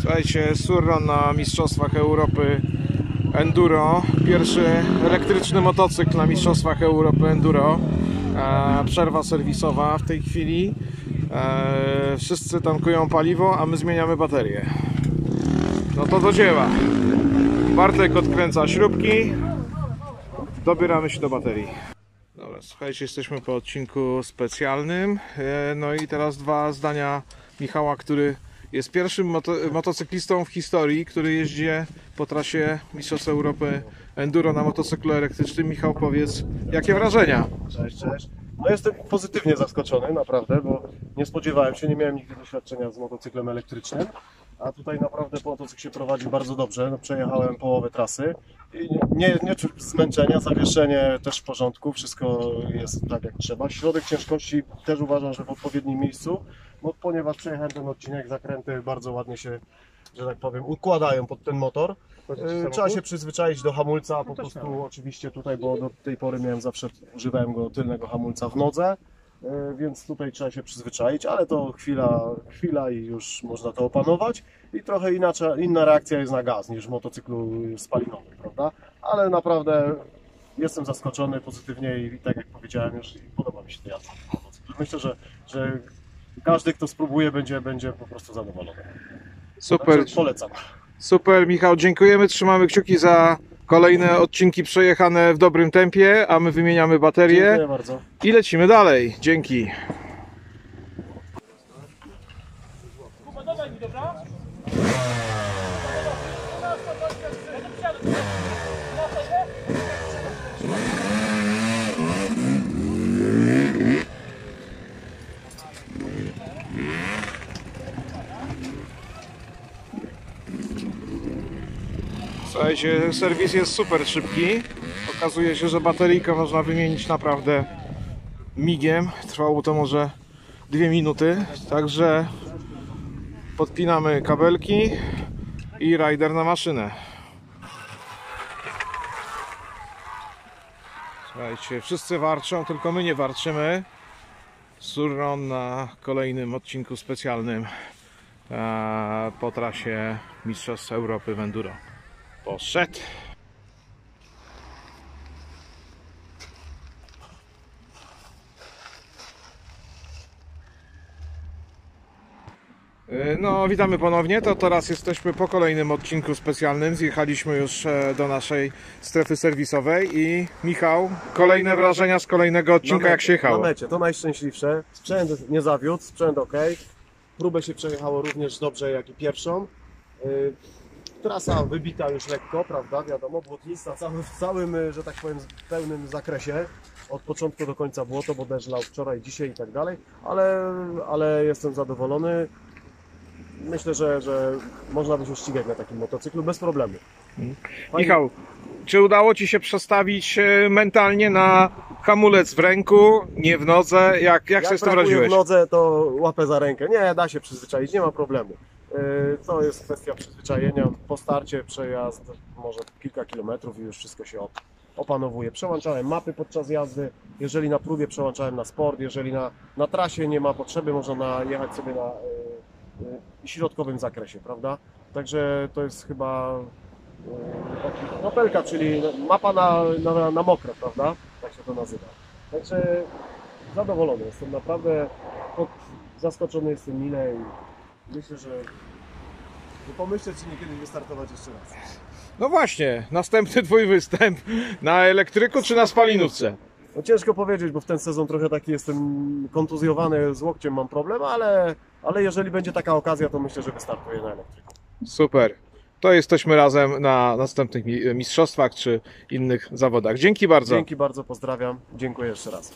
Słuchajcie, Surron na Mistrzostwach Europy Enduro. Pierwszy elektryczny motocykl na Mistrzostwach Europy Enduro. E, przerwa serwisowa w tej chwili. E, wszyscy tankują paliwo, a my zmieniamy baterię. No to do dzieła. Bartek odkręca śrubki. Dobieramy się do baterii. Dobra, słuchajcie, jesteśmy po odcinku specjalnym. E, No i teraz dwa zdania Michała, który jest pierwszym moto motocyklistą w historii, który jeździ po trasie Mistrzostw Europy Enduro na motocyklu elektrycznym. Michał, powiedz, jakie wrażenia? Cześć, cześć. No jestem pozytywnie zaskoczony, naprawdę, bo nie spodziewałem się, nie miałem nigdy doświadczenia z motocyklem elektrycznym, a tutaj naprawdę motocykl się prowadzi bardzo dobrze. No, przejechałem połowę trasy i nie, nie, czuć zmęczenia, zawieszenie też w porządku, wszystko jest tak jak trzeba. Środek ciężkości też uważam, że w odpowiednim miejscu, no, ponieważ przejechałem ten odcinek, zakręty bardzo ładnie się, że tak powiem, układają pod ten motor. E, Trzeba się przyzwyczaić do hamulca, po prostu oczywiście tutaj, bo do tej pory miałem zawsze, używałem go tylnego hamulca w nodze, więc tutaj trzeba się przyzwyczaić, ale to chwila, chwila i już można to opanować i trochę inaczej, inna reakcja jest na gaz niż w motocyklu spalinowym, prawda? Ale naprawdę jestem zaskoczony pozytywnie i tak jak powiedziałem już, podoba mi się to jazda motocyklu. Myślę, że, że każdy, kto spróbuje, będzie, będzie po prostu zadowolony. Super, Także polecam. super Michał, dziękujemy, trzymamy kciuki za kolejne odcinki przejechane w dobrym tempie, a my wymieniamy baterię Dziękuję bardzo. i lecimy dalej. Dzięki. Słuchajcie, serwis jest super szybki. Okazuje się, że bateryjkę można wymienić naprawdę migiem. Trwało to może dwie minuty. Także podpinamy kabelki i rider na maszynę. Słuchajcie, wszyscy warczą, tylko my nie warczymy. Surron na kolejnym odcinku specjalnym e, po trasie Mistrzostw Europy w Enduro. Poszedł. E, No, witamy ponownie. To teraz jesteśmy po kolejnym odcinku specjalnym. Zjechaliśmy już e, do naszej strefy serwisowej i Michał, kolejne wrażenia z kolejnego odcinka, Na jak się jechało. Na mecie, to najszczęśliwsze. Sprzęt nie zawiódł, sprzęt ok. Próbę się przejechało również dobrze, jak i pierwszą. Trasa wybita już lekko, prawda, wiadomo, błotnista cały, w całym, y, że tak powiem, pełnym zakresie. Od początku do końca błoto, bo deszcz lał wczoraj, dzisiaj i tak dalej, ale, ale jestem zadowolony. Myślę, że, że można by się ścigać na takim motocyklu bez problemu. Fajnie- Michał, czy udało Ci się przestawić e, mentalnie na hamulec w ręku, nie w nodze? Jak, jak sobie z tym radziłeś? w nodze, to łapę za rękę. Nie, da się przyzwyczaić, nie ma problemu. Yy, To jest kwestia przyzwyczajenia. Po starcie przejazd może kilka kilometrów i już wszystko się op- opanowuje. Przełączałem mapy podczas jazdy. Jeżeli na próbie przełączałem na sport, jeżeli na, na trasie nie ma potrzeby, można na, jechać sobie na yy, yy, środkowym zakresie, prawda? Także to jest chyba yy, czyli mapa na, na, na mokro, prawda? Tak się to nazywa. Także zadowolony jestem, naprawdę zaskoczony jestem mile i myślę, że, że pomyślę, czy nie kiedyś wystartować jeszcze raz. No właśnie, następny Twój występ na elektryku czy na spalinówce? No ciężko powiedzieć, bo w ten sezon trochę taki jestem kontuzjowany, z łokciem mam problem, ale, ale jeżeli będzie taka okazja, to myślę, że wystartuję na elektryku. Super. To jesteśmy razem na następnych mi- mistrzostwach czy innych zawodach. Dzięki bardzo. Dzięki bardzo, pozdrawiam, dziękuję jeszcze raz.